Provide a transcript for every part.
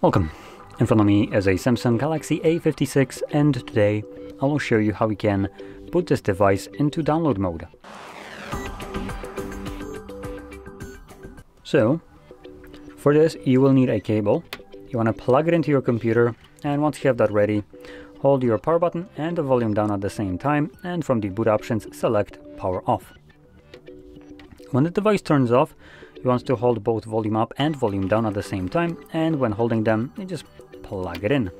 Welcome. In front of me is a Samsung Galaxy A56 and today I will show you how we can put this device into download mode. So, for this you will need a cable. You want to plug it into your computer and once you have that ready, hold your power button and the volume down at the same time and from the boot options select power off. When the device turns off, you want to hold both volume up and volume down at the same time, and when holding them, you just plug it in.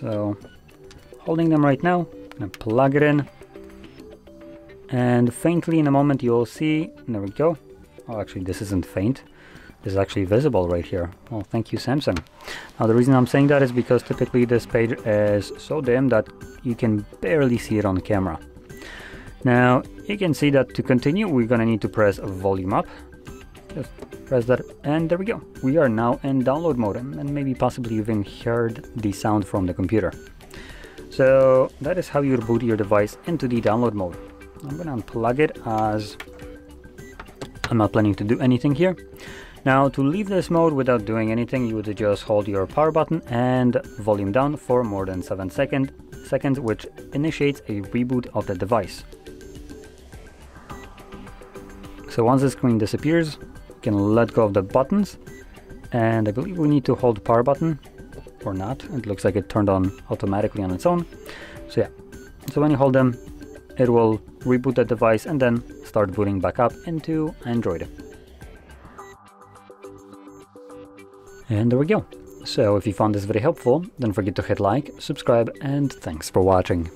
So, holding them right now, and plug it in, and faintly in a moment you'll see, there we go. Oh, actually this isn't faint, this is actually visible right here. Well, thank you Samsung. Now the reason I'm saying that is because typically this page is so dim that you can barely see it on camera. Now you can see that to continue we're gonna need to press volume up. Just press that and there we go. We are now in download mode and maybe possibly even heard the sound from the computer. So that is how you boot your device into the download mode. I'm gonna unplug it as I'm not planning to do anything here. Now to leave this mode without doing anything you would just hold your power button and volume down for more than 7 second, seconds which initiates a reboot of the device. So once the screen disappears, you can let go of the buttons. And I believe we need to hold the power button or not. It looks like it turned on automatically on its own. So yeah, so when you hold them, it will reboot the device and then start booting back up into Android. And there we go. So if you found this very helpful, don't forget to hit like, subscribe, and thanks for watching.